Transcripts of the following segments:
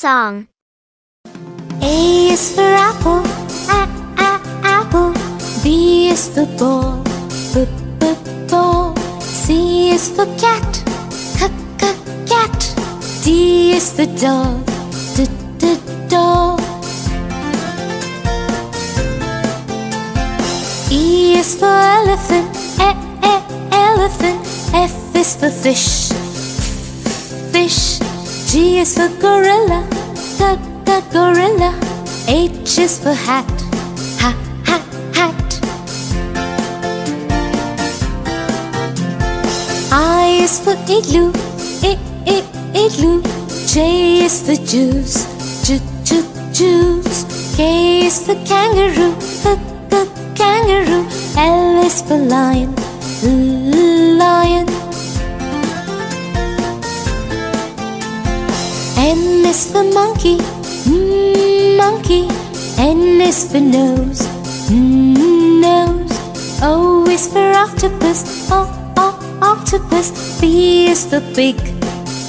Song. A is for apple, a a apple. B is for ball, b b ball. C is for cat, c c cat. D is for dog, d d dog. E is for elephant, e e elephant. F is for fish. G is for gorilla, g g gorilla. H is for hat, ha ha hat. I is for igloo, I I igloo. J is for juice, j j juice. K is for kangaroo, k k kangaroo. L is for lion, lion. N is for monkey, mm, monkey. N is for nose, mm, nose. O is for octopus, o, o, octopus. B is for big,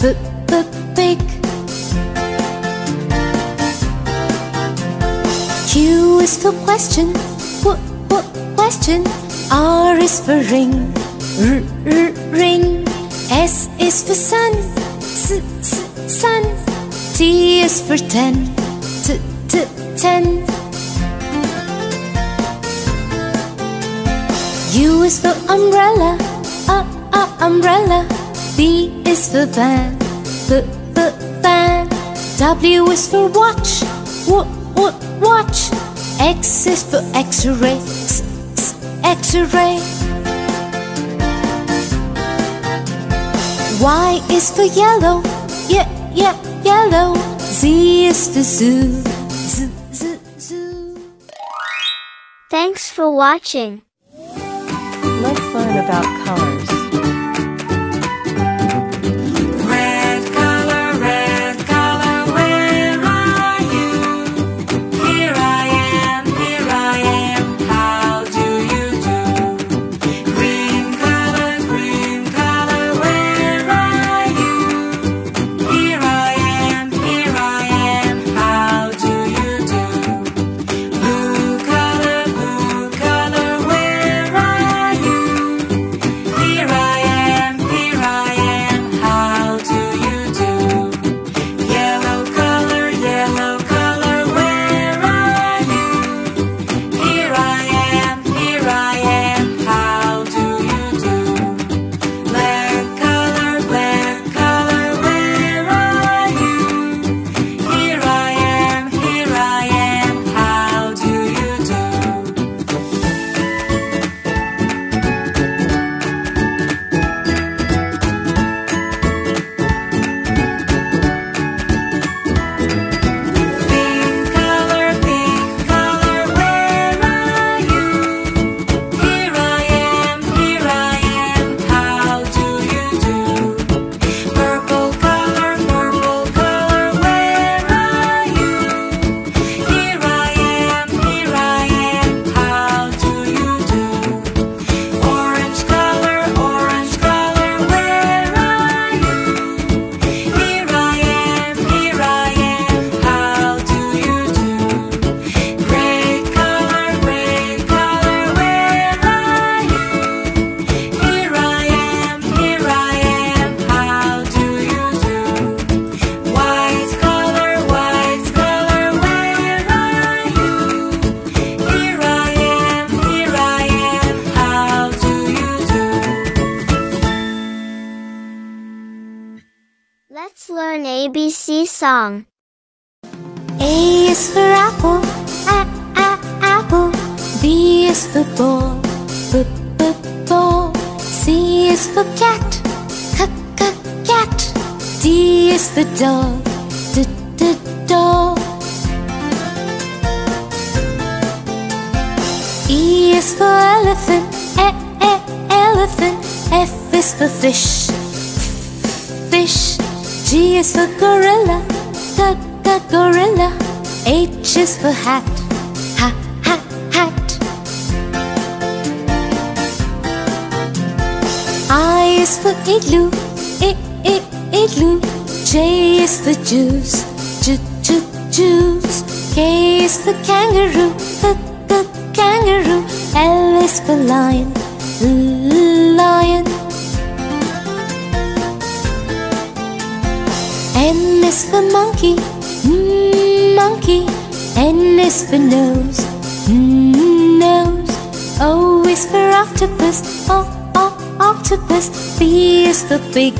b, b, big. Q is for question, w, w, question. R is for ring, r, r, ring. S is for sun, s, s, sun. T is for ten, t, t, ten. U is for umbrella, uh, uh, umbrella. V is for van, v, v, van. W is for watch, w, w, watch. X is for X-ray, x, x, X-ray. Y is for yellow, yeah, yeah, yellow. Z is the zoo, z, z, zoo. Thanks for watching. Let's learn about colors. Let's learn ABC song. A is for apple, a, a, apple. B is for ball, b, b, ball. C is for cat, c, c, cat. D is for dog, d, d, dog. E is for elephant, e, e, elephant. F is for fish, fish. G is for gorilla, g, g, gorilla. H is for hat, ha, ha, hat. I is for igloo, I, I, igloo. J is for juice, j j juice. K is for kangaroo, k k kangaroo. L is for lion, l lion. M is for monkey, mm, monkey. N is for nose, mm, nose. O is for octopus, o, o, octopus. B is for big,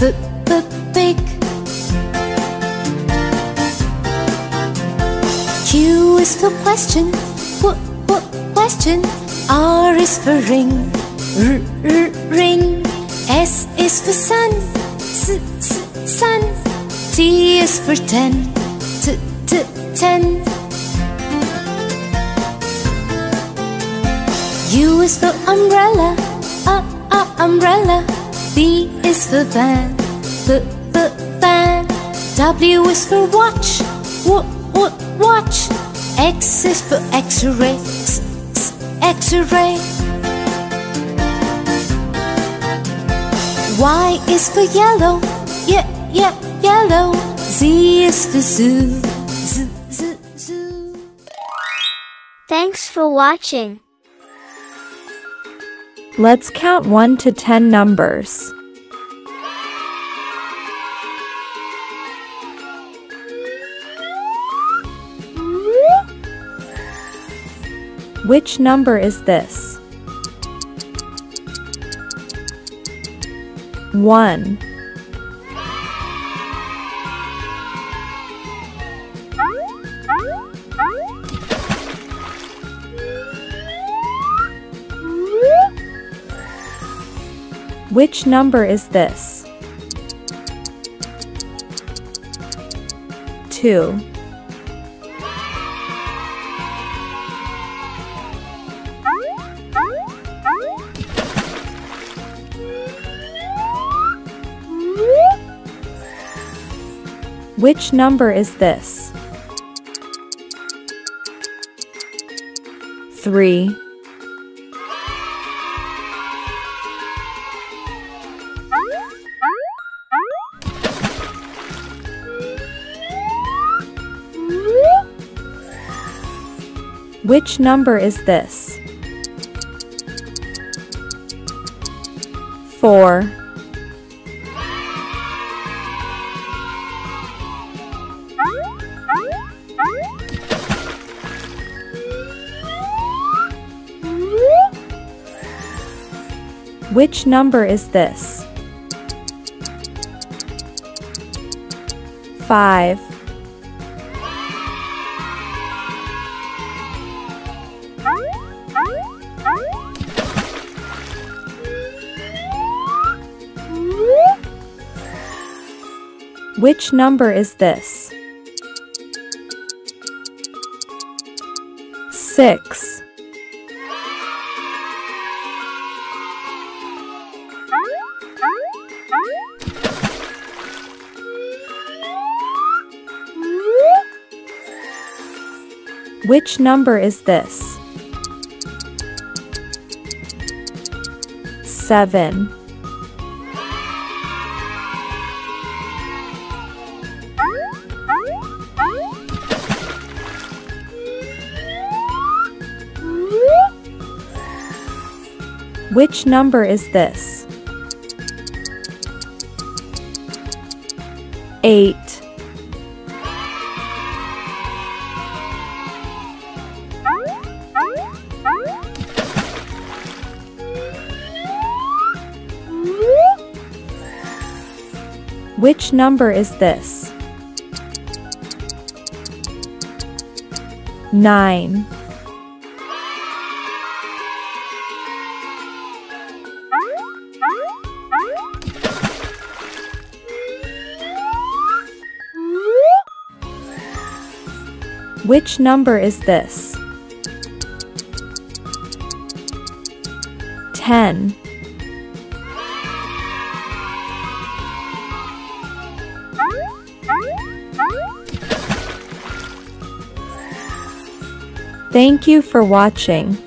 b, b, big. Q is for question, w, w, question. R is for ring, r, r, ring. S is for sun, s, s, sun. T is for ten, t, t, ten. U is for umbrella, uh, uh, umbrella. V is for van, v, v, van. W is for watch, w, w, watch. X is for X-ray, x, x, X-ray. Y is for yellow, yeah, yeah, yellow. Z is for zoo, z, z, zoo. Thanks for watching. Let's count 1 to 10 numbers. Which number is this? 1 Which number is this? 2 Which number is this? 3 Which number is this? 4 Which number is this? 5 Which number is this? 6 Which number is this? 7 Which number is this? 8 Which number is this? 9 Which number is this? 10 Thank you for watching.